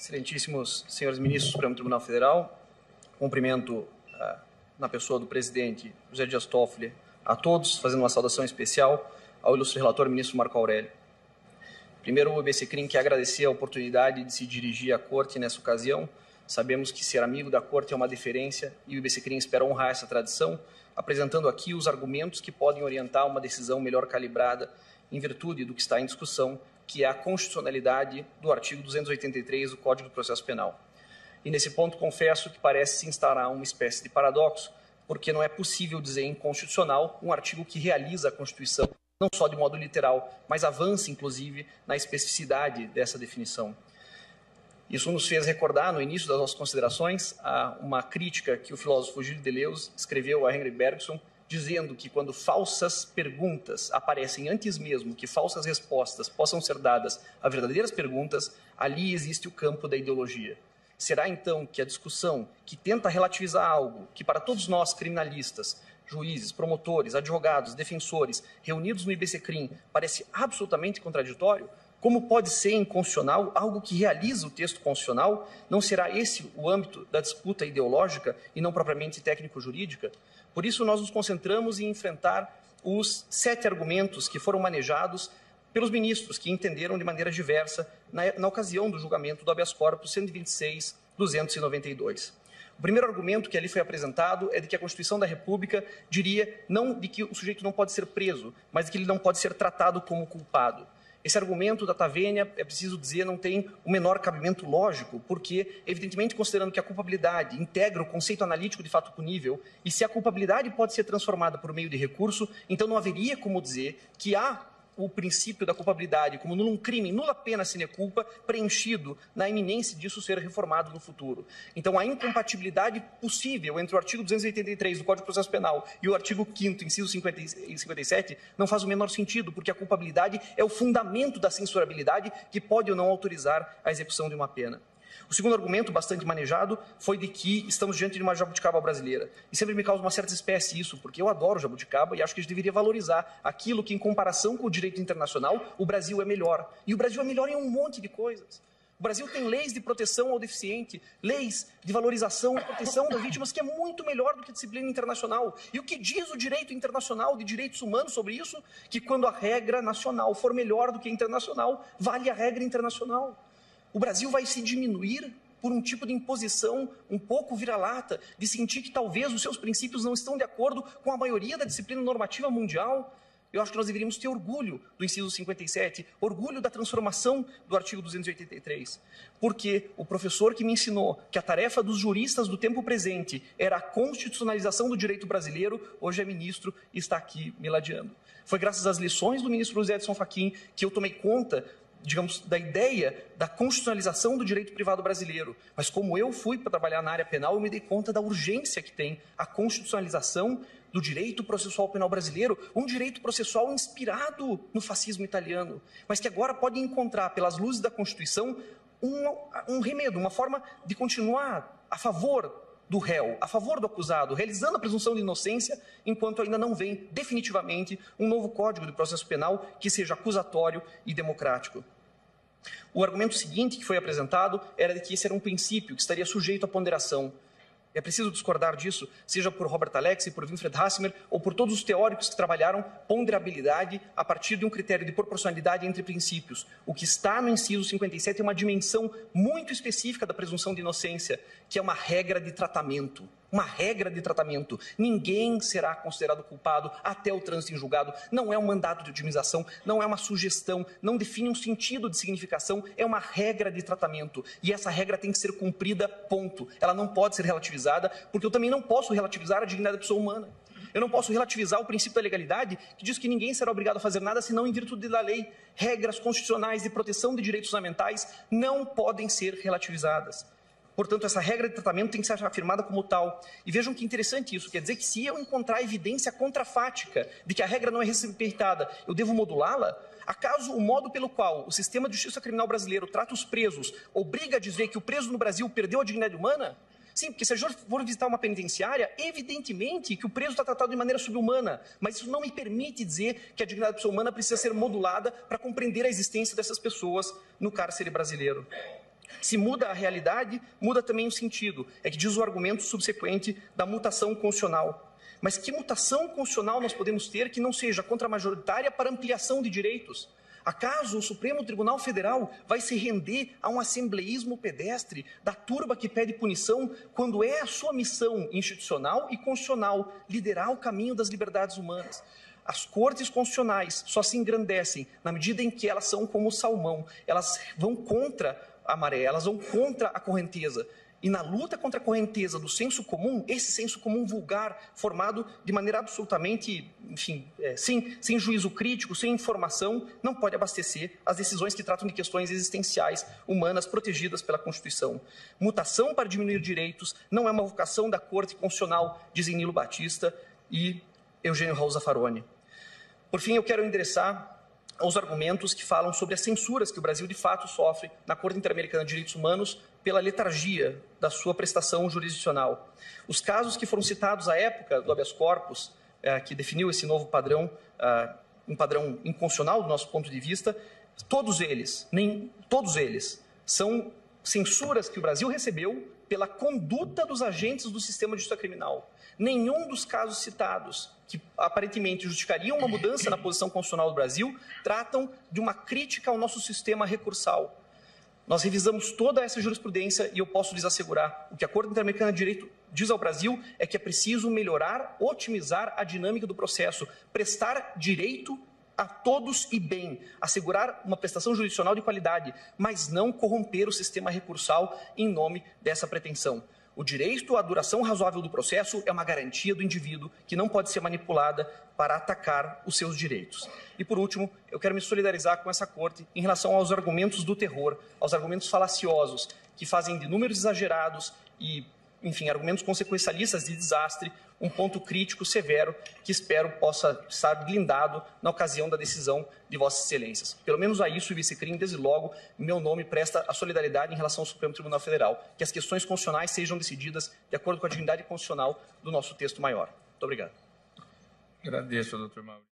Excelentíssimos senhores ministros do Supremo Tribunal Federal, cumprimento ah, na pessoa do presidente José Dias Toffoli a todos, fazendo uma saudação especial ao ilustre relator ministro Marco Aurélio. Primeiro, o IBCCRIM quer agradecer a oportunidade de se dirigir à Corte nessa ocasião. Sabemos que ser amigo da Corte é uma deferência e o IBCCRIM espera honrar essa tradição, apresentando aqui os argumentos que podem orientar uma decisão melhor calibrada em virtude do que está em discussão que é a constitucionalidade do artigo 283 do Código do Processo Penal. E nesse ponto confesso que parece se instaurar uma espécie de paradoxo, porque não é possível dizer inconstitucional um artigo que realiza a Constituição não só de modo literal, mas avança inclusive na especificidade dessa definição. Isso nos fez recordar, no início das nossas considerações, uma crítica que o filósofo Gilles Deleuze escreveu a Henry Bergson dizendo que quando falsas perguntas aparecem antes mesmo que falsas respostas possam ser dadas a verdadeiras perguntas, ali existe o campo da ideologia. Será então que a discussão que tenta relativizar algo que para todos nós criminalistas, juízes, promotores, advogados, defensores, reunidos no IBCCRIM, parece absolutamente contraditório, como pode ser inconstitucional algo que realiza o texto constitucional? Não será esse o âmbito da disputa ideológica e não propriamente técnico-jurídica? Por isso, nós nos concentramos em enfrentar os sete argumentos que foram manejados pelos ministros, que entenderam de maneira diversa na, na ocasião do julgamento do habeas corpus 126-292. O primeiro argumento que ali foi apresentado é de que a Constituição da República diria não de que o sujeito não pode ser preso, mas de que ele não pode ser tratado como culpado. Esse argumento da Tavênia, é preciso dizer, não tem o menor cabimento lógico, porque, evidentemente, considerando que a culpabilidade integra o conceito analítico de fato punível, e se a culpabilidade pode ser transformada por meio de recurso, então não haveria como dizer que há o princípio da culpabilidade como num crime, nula pena sine culpa, preenchido na iminência disso ser reformado no futuro. Então, a incompatibilidade possível entre o artigo 283 do Código de Processo Penal e o artigo 5º, inciso 50 e 57, não faz o menor sentido, porque a culpabilidade é o fundamento da censurabilidade que pode ou não autorizar a execução de uma pena. O segundo argumento, bastante manejado, foi de que estamos diante de uma jabuticaba brasileira. E sempre me causa uma certa espécie isso, porque eu adoro jabuticaba e acho que a gente deveria valorizar aquilo que, em comparação com o direito internacional, o Brasil é melhor. E o Brasil é melhor em um monte de coisas. O Brasil tem leis de proteção ao deficiente, leis de valorização e proteção das vítimas, que é muito melhor do que a disciplina internacional. E o que diz o direito internacional de direitos humanos sobre isso? Que quando a regra nacional for melhor do que a internacional, vale a regra internacional o Brasil vai se diminuir por um tipo de imposição um pouco vira-lata, de sentir que talvez os seus princípios não estão de acordo com a maioria da disciplina normativa mundial. Eu acho que nós deveríamos ter orgulho do inciso 57, orgulho da transformação do artigo 283. Porque o professor que me ensinou que a tarefa dos juristas do tempo presente era a constitucionalização do direito brasileiro, hoje é ministro e está aqui me ladeando. Foi graças às lições do ministro José Edson Fachin que eu tomei conta digamos, da ideia da constitucionalização do direito privado brasileiro. Mas como eu fui para trabalhar na área penal, eu me dei conta da urgência que tem a constitucionalização do direito processual penal brasileiro, um direito processual inspirado no fascismo italiano, mas que agora pode encontrar, pelas luzes da Constituição, um, um remedo, uma forma de continuar a favor do réu, a favor do acusado, realizando a presunção de inocência, enquanto ainda não vem definitivamente um novo código de processo penal que seja acusatório e democrático. O argumento seguinte que foi apresentado era de que esse era um princípio que estaria sujeito à ponderação. É preciso discordar disso, seja por Robert Alexi, por Winfried Hassmer ou por todos os teóricos que trabalharam ponderabilidade a partir de um critério de proporcionalidade entre princípios. O que está no inciso 57 é uma dimensão muito específica da presunção de inocência, que é uma regra de tratamento uma regra de tratamento. Ninguém será considerado culpado até o trânsito em julgado. Não é um mandato de otimização, não é uma sugestão, não define um sentido de significação, é uma regra de tratamento. E essa regra tem que ser cumprida, ponto. Ela não pode ser relativizada, porque eu também não posso relativizar a dignidade da pessoa humana. Eu não posso relativizar o princípio da legalidade, que diz que ninguém será obrigado a fazer nada senão em virtude da lei. Regras constitucionais de proteção de direitos fundamentais não podem ser relativizadas. Portanto, essa regra de tratamento tem que ser afirmada como tal. E vejam que interessante isso, quer dizer que se eu encontrar evidência contrafática de que a regra não é respeitada, eu devo modulá-la? Acaso o modo pelo qual o sistema de justiça criminal brasileiro trata os presos obriga a dizer que o preso no Brasil perdeu a dignidade humana? Sim, porque se gente for visitar uma penitenciária, evidentemente que o preso está tratado de maneira subhumana, mas isso não me permite dizer que a dignidade da pessoa humana precisa ser modulada para compreender a existência dessas pessoas no cárcere brasileiro. Se muda a realidade, muda também o sentido. É que diz o argumento subsequente da mutação constitucional. Mas que mutação constitucional nós podemos ter que não seja contramajoritária para ampliação de direitos? Acaso o Supremo Tribunal Federal vai se render a um assembleísmo pedestre da turba que pede punição quando é a sua missão institucional e constitucional liderar o caminho das liberdades humanas? As cortes constitucionais só se engrandecem na medida em que elas são como o salmão, elas vão contra a maré, elas vão contra a correnteza. E na luta contra a correnteza do senso comum, esse senso comum vulgar, formado de maneira absolutamente, enfim, é, sem, sem juízo crítico, sem informação, não pode abastecer as decisões que tratam de questões existenciais, humanas, protegidas pela Constituição. Mutação para diminuir direitos não é uma vocação da Corte Constitucional, dizem Nilo Batista e Eugênio Raul Zaffaroni. Por fim, eu quero endereçar aos argumentos que falam sobre as censuras que o Brasil de fato sofre na Corte Interamericana de Direitos Humanos pela letargia da sua prestação jurisdicional. Os casos que foram citados à época do habeas corpus, eh, que definiu esse novo padrão, eh, um padrão inconstitucional do nosso ponto de vista, todos eles, nem todos eles, são censuras que o Brasil recebeu pela conduta dos agentes do sistema de justiça criminal. Nenhum dos casos citados, que aparentemente justificariam uma mudança na posição constitucional do Brasil, tratam de uma crítica ao nosso sistema recursal. Nós revisamos toda essa jurisprudência e eu posso lhes assegurar: o que a Corte Interamericana de Direito diz ao Brasil é que é preciso melhorar, otimizar a dinâmica do processo, prestar direito a todos e bem, assegurar uma prestação jurisdicional de qualidade, mas não corromper o sistema recursal em nome dessa pretensão. O direito à duração razoável do processo é uma garantia do indivíduo que não pode ser manipulada para atacar os seus direitos. E por último, eu quero me solidarizar com essa corte em relação aos argumentos do terror, aos argumentos falaciosos que fazem de números exagerados e enfim, argumentos consequencialistas de desastre, um ponto crítico severo que espero possa estar blindado na ocasião da decisão de Vossas Excelências. Pelo menos a isso, vice-crime, desde logo, meu nome presta a solidariedade em relação ao Supremo Tribunal Federal, que as questões constitucionais sejam decididas de acordo com a dignidade constitucional do nosso texto maior. Muito obrigado. Agradeço, doutor Mauro.